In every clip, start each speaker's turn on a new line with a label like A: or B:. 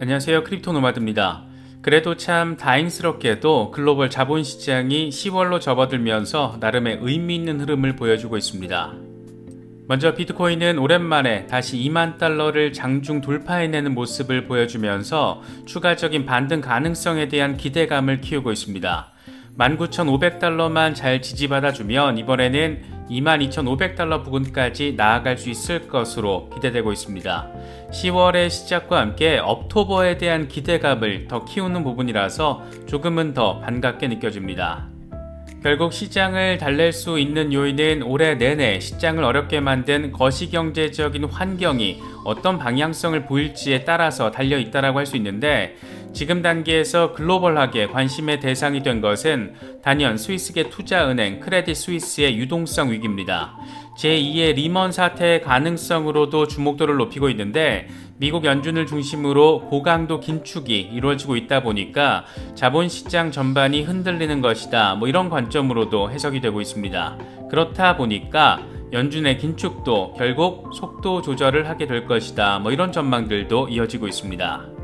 A: 안녕하세요 크립토 노마드입니다. 그래도 참 다행스럽게도 글로벌 자본시장이 10월로 접어들면서 나름의 의미 있는 흐름을 보여주고 있습니다. 먼저 비트코인은 오랜만에 다시 2만 달러를 장중 돌파해내는 모습을 보여주면서 추가적인 반등 가능성에 대한 기대감을 키우고 있습니다. 19,500달러만 잘 지지받아주면 이번에는 22,500달러 부근까지 나아갈 수 있을 것으로 기대되고 있습니다. 10월의 시작과 함께 업토버에 대한 기대감을 더 키우는 부분이라서 조금은 더 반갑게 느껴집니다. 결국 시장을 달랠 수 있는 요인은 올해 내내 시장을 어렵게 만든 거시경제적인 환경이 어떤 방향성을 보일지에 따라서 달려 있다고 할 수 있는데 지금 단계에서 글로벌하게 관심의 대상이 된 것은 단연 스위스계 투자은행 크레딧 스위스의 유동성 위기입니다. 제2의 리먼 사태의 가능성으로도 주목도를 높이고 있는데 미국 연준을 중심으로 고강도 긴축이 이루어지고 있다 보니까 자본시장 전반이 흔들리는 것이다. 뭐 이런 관점으로도 해석이 되고 있습니다. 그렇다 보니까 연준의 긴축도 결국 속도 조절을 하게 될 것이다. 뭐 이런 전망들도 이어지고 있습니다.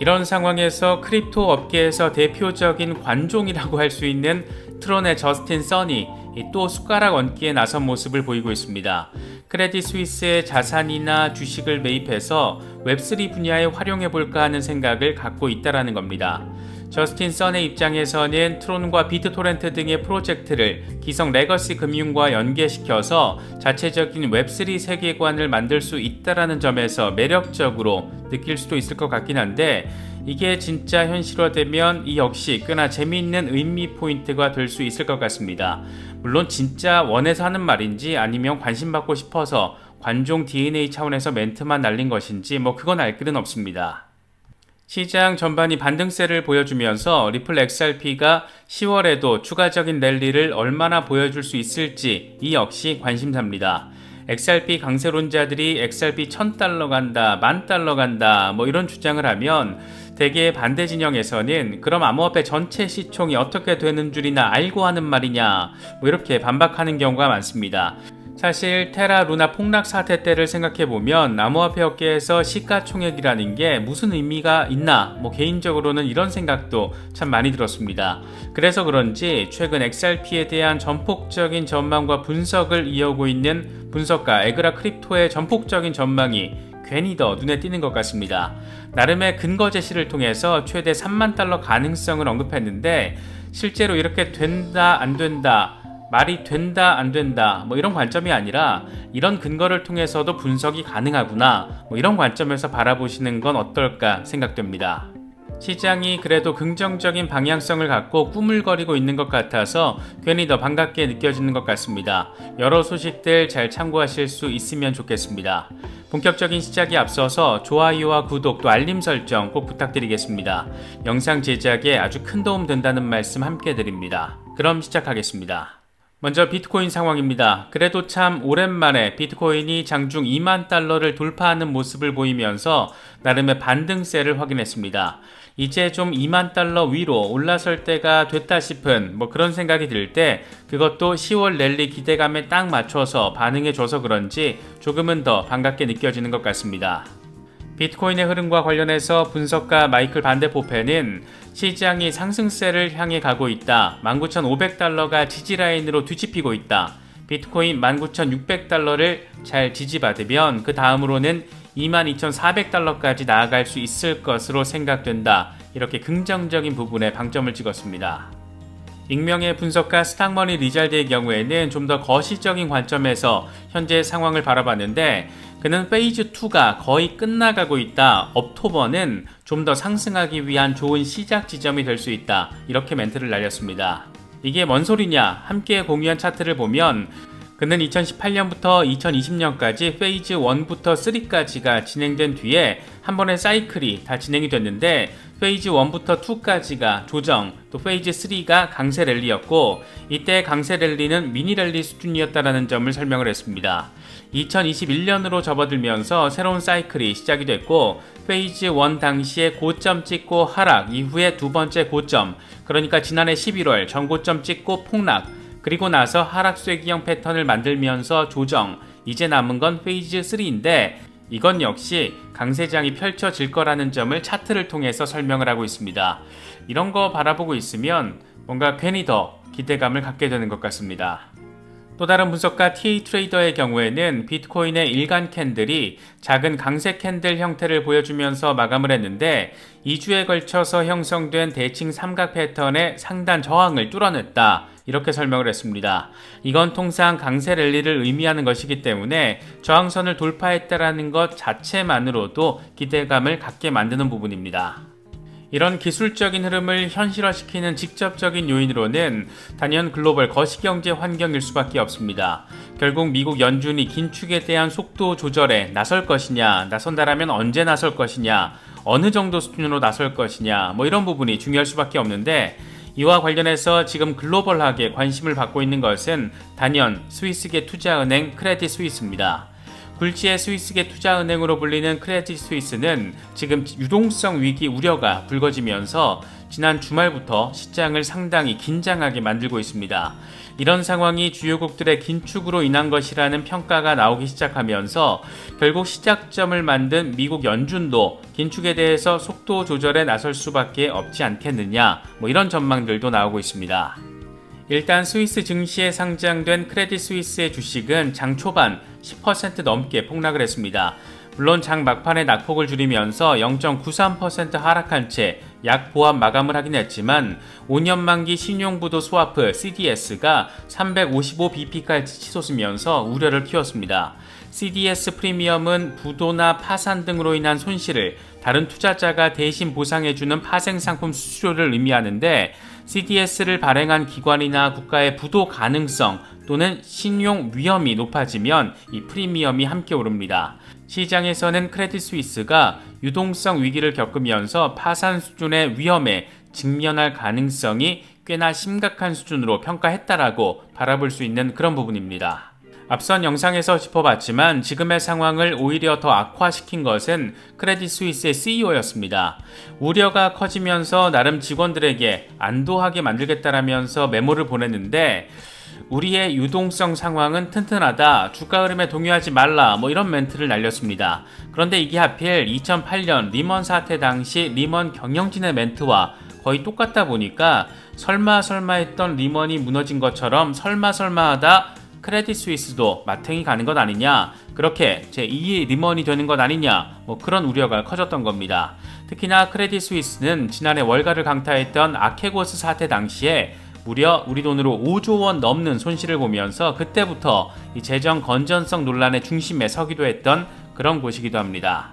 A: 이런 상황에서 crypto 업계에서 대표적인 관종이라고 할 수 있는 트론의 저스틴 선이 또 숟가락 얹기에 나선 모습을 보이고 있습니다. 크레딧 스위스의 자산이나 주식을 매입해서 web3 분야에 활용해 볼까 하는 생각을 갖고 있다라는 겁니다. 저스틴 선의 입장에서는 트론과 비트토렌트 등의 프로젝트를 기성 legacy 금융과 연계시켜서 자체적인 web3 세계관을 만들 수 있다라는 점에서 매력적으로 느낄 수도 있을 것 같긴 한데 이게 진짜 현실화되면 이 역시 꽤나 재미있는 의미 포인트가 될 수 있을 것 같습니다. 물론 진짜 원해서 하는 말인지 아니면 관심 받고 싶어서 관종 DNA 차원에서 멘트만 날린 것인지 뭐 그건 알 길은 없습니다. 시장 전반이 반등세를 보여주면서 리플 XRP가 10월에도 추가적인 랠리를 얼마나 보여줄 수 있을지 이 역시 관심사입니다. XRP 강세론자들이 XRP 1000달러 간다, 만달러 간다, 뭐 이런 주장을 하면 대개 반대 진영에서는 그럼 암호화폐 전체 시총이 어떻게 되는 줄이나 알고 하는 말이냐, 뭐 이렇게 반박하는 경우가 많습니다. 사실 테라 루나 폭락 사태 때를 생각해보면 암호화폐 업계에서 시가총액이라는 게 무슨 의미가 있나 뭐 개인적으로는 이런 생각도 참 많이 들었습니다. 그래서 그런지 최근 XRP에 대한 전폭적인 전망과 분석을 이어오고 있는 분석가 에그라 크립토의 전폭적인 전망이 괜히 더 눈에 띄는 것 같습니다. 나름의 근거 제시를 통해서 최대 3만 달러 가능성을 언급했는데 실제로 이렇게 된다 안 된다 말이 된다 안 된다 뭐 이런 관점이 아니라 이런 근거를 통해서도 분석이 가능하구나 뭐 이런 관점에서 바라보시는 건 어떨까 생각됩니다. 시장이 그래도 긍정적인 방향성을 갖고 꾸물거리고 있는 것 같아서 괜히 더 반갑게 느껴지는 것 같습니다. 여러 소식들 잘 참고하실 수 있으면 좋겠습니다. 본격적인 시작에 앞서서 좋아요와 구독 또 알림 설정 꼭 부탁드리겠습니다. 영상 제작에 아주 큰 도움 된다는 말씀 함께 드립니다. 그럼 시작하겠습니다. 먼저 비트코인 상황입니다. 그래도 참 오랜만에 비트코인이 장중 2만 달러를 돌파하는 모습을 보이면서 나름의 반등세를 확인했습니다. 이제 좀 2만 달러 위로 올라설 때가 됐다 싶은 뭐 그런 생각이 들 때 그것도 10월 랠리 기대감에 딱 맞춰서 반응해줘서 그런지 조금은 더 반갑게 느껴지는 것 같습니다. 비트코인의 흐름과 관련해서 분석가 마이클 반데포페는 시장이 상승세를 향해 가고 있다. 19,500달러가 지지라인으로 뒤집히고 있다. 비트코인 19,600달러를 잘 지지받으면 그 다음으로는 22,400달러까지 나아갈 수 있을 것으로 생각된다. 이렇게 긍정적인 부분에 방점을 찍었습니다. 익명의 분석가 스탁머니 리자드의 경우에는 좀 더 거시적인 관점에서 현재 상황을 바라봤는데 그는 phase 2가 거의 끝나가고 있다. Uptober는 좀 더 상승하기 위한 좋은 시작 지점이 될 수 있다. 이렇게 멘트를 날렸습니다. 이게 뭔 소리냐? 함께 공유한 차트를 보면 그는 2018년부터 2020년까지 phase 1부터 3까지가 진행된 뒤에 한 번의 사이클이 다 진행이 됐는데 phase 1부터 2까지가 조정, 또 phase 3가 강세 랠리였고 이때 강세 랠리는 미니 랠리 수준이었다라는 점을 설명을 했습니다. 2021년으로 접어들면서 새로운 사이클이 시작이 됐고 phase 1 당시에 고점 찍고 하락 이후에 두 번째 고점 그러니까 지난해 11월 전고점 찍고 폭락 그리고 나서 하락쐐기형 패턴을 만들면서 조정 이제 남은 건 phase 3인데 이건 역시 강세장이 펼쳐질 거라는 점을 차트를 통해서 설명을 하고 있습니다. 이런 거 바라보고 있으면 뭔가 괜히 더 기대감을 갖게 되는 것 같습니다. 또 다른 분석가 TA 트레이더의 경우에는 비트코인의 일간 candle이 작은 강세 candle 형태를 보여주면서 마감을 했는데 2주에 걸쳐서 형성된 대칭 삼각 패턴의 상단 저항을 뚫어냈다. 이렇게 설명을 했습니다. 이건 통상 강세 랠리를 의미하는 것이기 때문에 저항선을 돌파했다라는 것 자체만으로도 기대감을 갖게 만드는 부분입니다. 이런 기술적인 흐름을 현실화시키는 직접적인 요인으로는 단연 글로벌 거시경제 환경일 수밖에 없습니다. 결국 미국 연준이 긴축에 대한 속도 조절에 나설 것이냐, 나선다라면 언제 나설 것이냐, 어느 정도 수준으로 나설 것이냐, 뭐 이런 부분이 중요할 수밖에 없는데 이와 관련해서 지금 글로벌하게 관심을 받고 있는 것은 단연 스위스계 투자은행 크레딧 스위스입니다. 굴지의 스위스계 투자은행으로 불리는 크레딧 스위스는 지금 유동성 위기 우려가 불거지면서 지난 주말부터 시장을 상당히 긴장하게 만들고 있습니다. 이런 상황이 주요국들의 긴축으로 인한 것이라는 평가가 나오기 시작하면서 결국 시작점을 만든 미국 연준도 긴축에 대해서 속도 조절에 나설 수밖에 없지 않겠느냐 뭐 이런 전망들도 나오고 있습니다. 일단 스위스 증시에 상장된 크레딧 스위스의 주식은 장 초반 10% 넘게 폭락을 했습니다. 물론 장 막판에 낙폭을 줄이면서 0.93% 하락한 채 약 보합 마감을 하긴 했지만 5년 만기 신용부도 스와프 CDS가 355bp까지 치솟으면서 우려를 키웠습니다. CDS 프리미엄은 부도나 파산 등으로 인한 손실을 다른 투자자가 대신 보상해주는 파생상품 수수료를 의미하는데 CDS를 발행한 기관이나 국가의 부도 가능성 또는 신용 위험이 높아지면 이 프리미엄이 함께 오릅니다. 시장에서는 크레딧 스위스가 유동성 위기를 겪으면서 파산 수준의 위험에 직면할 가능성이 꽤나 심각한 수준으로 평가했다라고 바라볼 수 있는 그런 부분입니다. 앞선 영상에서 짚어봤지만 지금의 상황을 오히려 더 악화시킨 것은 크레딧 스위스의 CEO였습니다. 우려가 커지면서 나름 직원들에게 안도하게 만들겠다라면서 메모를 보냈는데 우리의 유동성 상황은 튼튼하다. 주가 흐름에 동요하지 말라. 뭐 이런 멘트를 날렸습니다. 그런데 이게 하필 2008년 리먼 사태 당시 리먼 경영진의 멘트와 거의 똑같다 보니까 설마 설마 했던 리먼이 무너진 것처럼 설마 설마 하다 크레딧 스위스도 맛탱이 가는 것 아니냐 그렇게 제2의 리먼이 되는 것 아니냐 뭐 그런 우려가 커졌던 겁니다. 특히나 크레딧 스위스는 지난해 월가를 강타했던 아케고스 사태 당시에 무려 우리 돈으로 5조 원 넘는 손실을 보면서 그때부터 이 재정 건전성 논란의 중심에 서기도 했던 그런 곳이기도 합니다.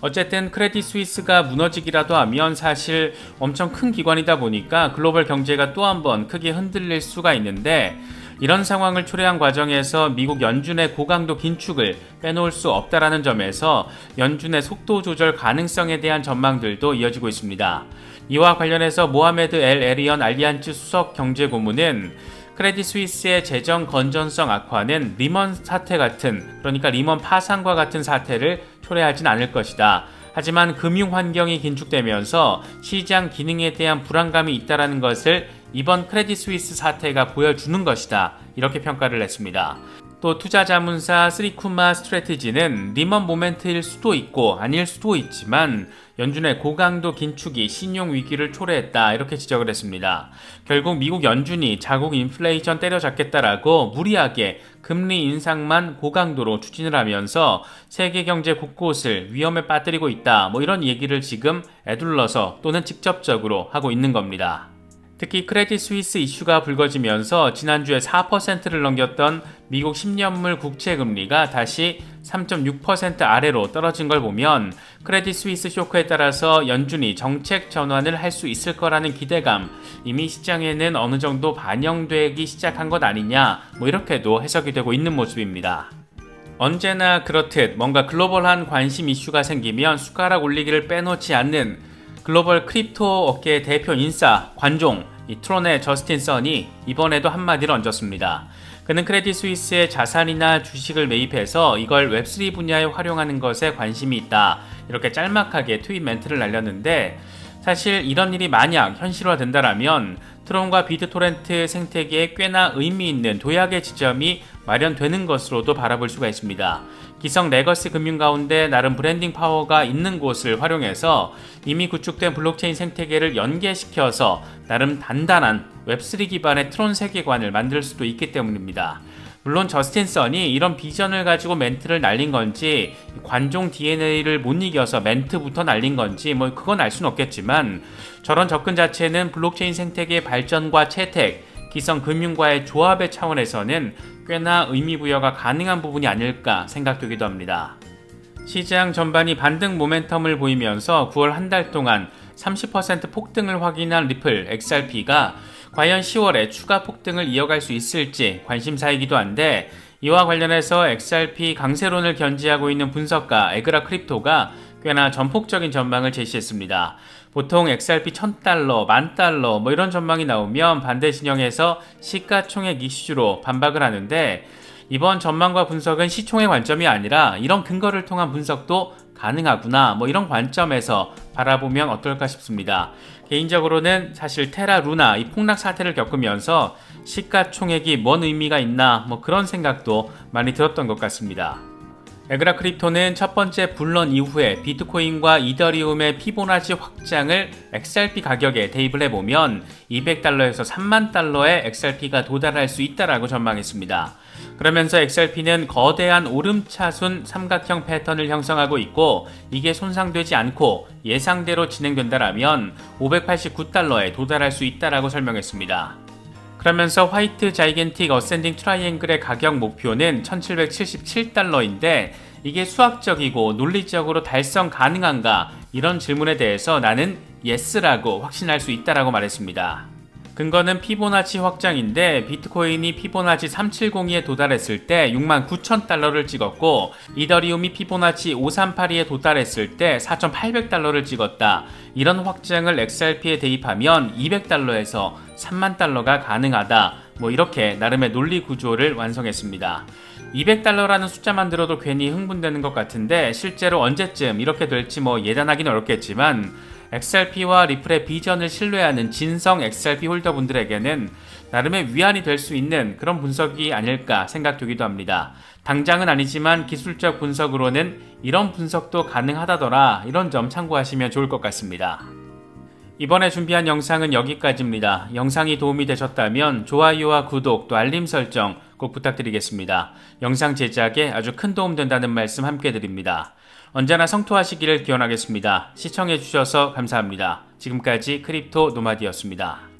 A: 어쨌든 크레딧 스위스가 무너지기라도 하면 사실 엄청 큰 기관이다 보니까 글로벌 경제가 또 한 번 크게 흔들릴 수가 있는데 이런 상황을 초래한 과정에서 미국 연준의 고강도 긴축을 빼놓을 수 없다라는 점에서 연준의 속도 조절 가능성에 대한 전망들도 이어지고 있습니다. 이와 관련해서 모하메드 엘 에리언 알리안츠 수석 경제 고문은 크레딧 스위스의 재정 건전성 악화는 리먼 사태 같은 그러니까 리먼 파산과 같은 사태를 초래하진 않을 것이다. 하지만 금융 환경이 긴축되면서 시장 기능에 대한 불안감이 있다라는 것을 이번 크레딧 스위스 사태가 보여주는 것이다. 이렇게 평가를 했습니다. 또 투자자문사 스리쿠마 스트레티지는 리먼 moment일 수도 있고 아닐 수도 있지만 연준의 고강도 긴축이 신용 위기를 초래했다 이렇게 지적을 했습니다. 결국 미국 연준이 자국 인플레이션 때려잡겠다라고 무리하게 금리 인상만 고강도로 추진을 하면서 세계 경제 곳곳을 위험에 빠뜨리고 있다 뭐 이런 얘기를 지금 에둘러서 또는 직접적으로 하고 있는 겁니다. 특히 크레딧 스위스 이슈가 불거지면서 지난주에 4%를 넘겼던 미국 10년물 국채 금리가 다시 3.6% 아래로 떨어진 걸 보면 크레딧 스위스 쇼크에 따라서 연준이 정책 전환을 할 수 있을 거라는 기대감 이미 시장에는 어느 정도 반영되기 시작한 것 아니냐 뭐 이렇게도 해석이 되고 있는 모습입니다. 언제나 그렇듯 뭔가 글로벌한 관심 이슈가 생기면 숟가락 올리기를 빼놓지 않는 글로벌 crypto 업계 대표 인싸 관종 이 트론의 저스틴 선이 이번에도 한마디를 얹었습니다. 그는 크레딧 스위스의 자산이나 주식을 매입해서 이걸 Web3 분야에 활용하는 것에 관심이 있다. 이렇게 짤막하게 트윗 멘트를 날렸는데 사실 이런 일이 만약 현실화된다면 트론과 비트토렌트 생태계에 꽤나 의미 있는 도약의 지점이 마련되는 것으로도 바라볼 수가 있습니다. 기성 legacy 금융 가운데 나름 브랜딩 파워가 있는 곳을 활용해서 이미 구축된 블록체인 생태계를 연계시켜서 나름 단단한 Web3 기반의 트론 세계관을 만들 수도 있기 때문입니다. 물론 저스틴 선이 이런 비전을 가지고 멘트를 날린 건지 관종 DNA를 못 이겨서 멘트부터 날린 건지 뭐 그건 알 수는 없겠지만 저런 접근 자체는 블록체인 생태계 발전과 채택, 기성 금융과의 조합의 차원에서는 꽤나 의미 부여가 가능한 부분이 아닐까 생각되기도 합니다. 시장 전반이 반등 모멘텀을 보이면서 9월 한 달 동안 30% 폭등을 확인한 리플 XRP가 과연 10월에 추가 폭등을 이어갈 수 있을지 관심사이기도 한데 이와 관련해서 XRP 강세론을 견지하고 있는 분석가 에그라 크립토가 꽤나 전폭적인 전망을 제시했습니다. 보통 XRP 1000달러, 만달러 뭐 이런 전망이 나오면 반대 진영에서 시가총액 이슈로 반박을 하는데 이번 전망과 분석은 시총의 관점이 아니라 이런 근거를 통한 분석도 가능하구나 뭐 이런 관점에서 바라보면 어떨까 싶습니다. 개인적으로는 사실 테라 루나 이 폭락 사태를 겪으면서 시가총액이 뭔 의미가 있나 뭐 그런 생각도 많이 들었던 것 같습니다. 에그라 크립토는 첫 번째 불런 이후에 비트코인과 이더리움의 피보나치 확장을 XRP 가격에 대입을 해보면 200달러에서 3만 달러의 XRP가 도달할 수 있다라고 전망했습니다. 그러면서 XRP는 거대한 오름차순 삼각형 패턴을 형성하고 있고 이게 손상되지 않고 예상대로 진행된다라면 589달러에 도달할 수 있다라고 설명했습니다. 그러면서 white gigantic ascending triangle의 가격 목표는 1777달러인데 이게 수학적이고 논리적으로 달성 가능한가 이런 질문에 대해서 나는 yes라고 확신할 수 있다라고 말했습니다. 근거는 피보나치 확장인데 비트코인이 피보나치 370에 도달했을 때 6만 9천 달러를 찍었고 이더리움이 피보나치 5382에 도달했을 때 4,800달러를 찍었다. 이런 확장을 XRP에 대입하면 200달러에서 3만 달러가 가능하다. 뭐 이렇게 나름의 논리 구조를 완성했습니다. 200달러라는 숫자만 들어도 괜히 흥분되는 것 같은데 실제로 언제쯤 이렇게 될지 뭐 예단하기는 어렵겠지만 XRP와 리플의 비전을 신뢰하는 진성 XRP 홀더분들에게는 나름의 위안이 될 수 있는 그런 분석이 아닐까 생각되기도 합니다. 당장은 아니지만 기술적 분석으로는 이런 분석도 가능하다더라 이런 점 참고하시면 좋을 것 같습니다. 이번에 준비한 영상은 여기까지입니다. 영상이 도움이 되셨다면 좋아요와 구독 또 알림 설정 꼭 부탁드리겠습니다. 영상 제작에 아주 큰 도움 된다는 말씀 함께 드립니다. 언제나 성투하시기를 기원하겠습니다. 시청해주셔서 감사합니다. 지금까지 크립토 노마디였습니다.